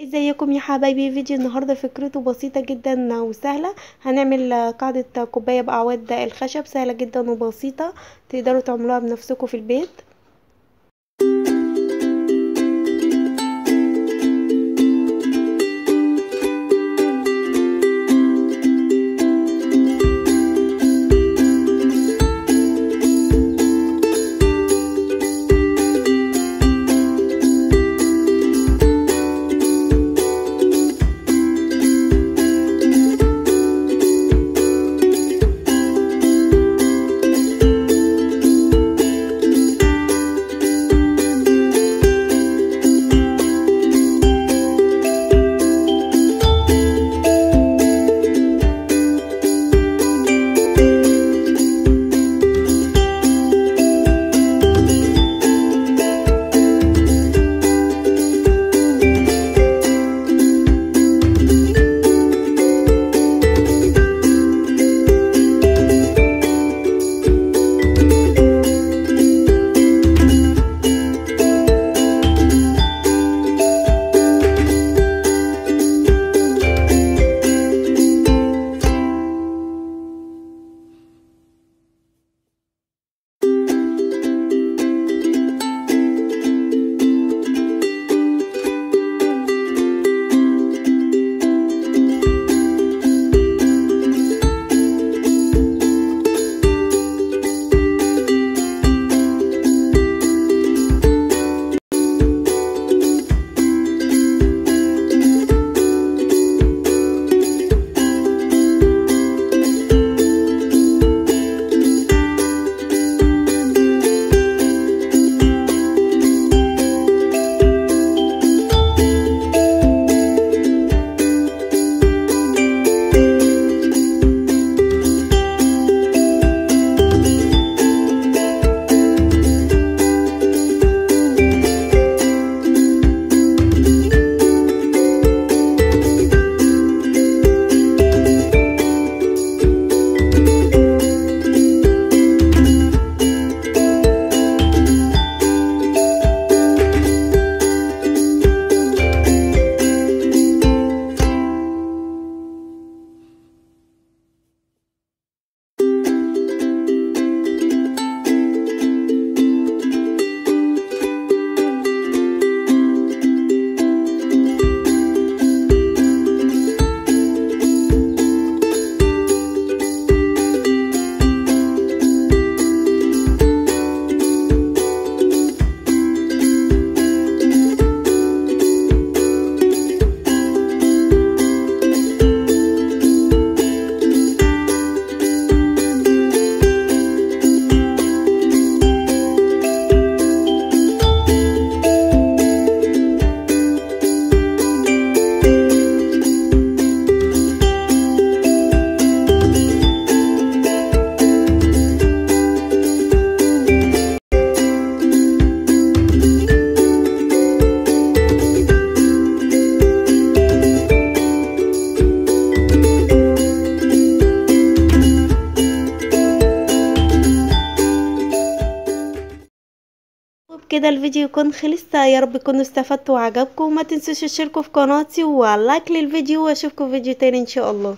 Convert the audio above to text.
إزيكم يا حبايبي؟ فيديو النهارده فكرته بسيطة جدا وسهلة. هنعمل قاعدة كوباية بأعواد الخشب سهلة جدا وبسيطة تقدروا تعملوها بنفسكم في البيت. كده الفيديو يكون خلص. يا رب تكونوا استفدتوا وعجبكم. وما تنسوش تشتركوا في قناتي ولايك للفيديو وأشوفكم في فيديو تاني إن شاء الله.